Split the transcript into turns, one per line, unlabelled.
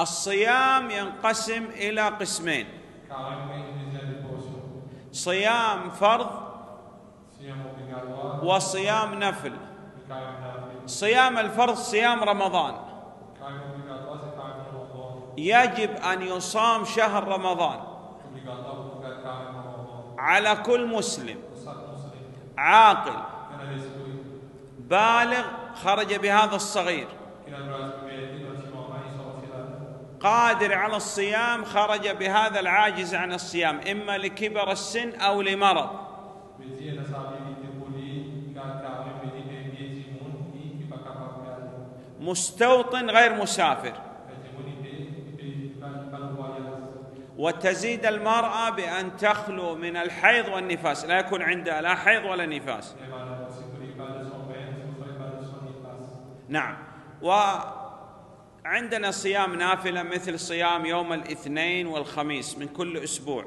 الصيام ينقسم إلى قسمين. صيام فرض وصيام نفل. صيام الفرض صيام رمضان. يجب أن يصام شهر رمضان. على كل مسلم. عاقل. بالغ خرج بهذا الصغير. قادر على الصيام خرج بهذا العاجز عن الصيام إما لكبر السن أو لمرض. مستوطن غير مسافر. وتزيد المرأة بأن تخلو من الحيض والنفاس لا يكون عندها لا حيض ولا نفاس
Levando se
وعندنا صيام نافلة مثل صيام يوم الاثنين والخميس من كل
أسبوع.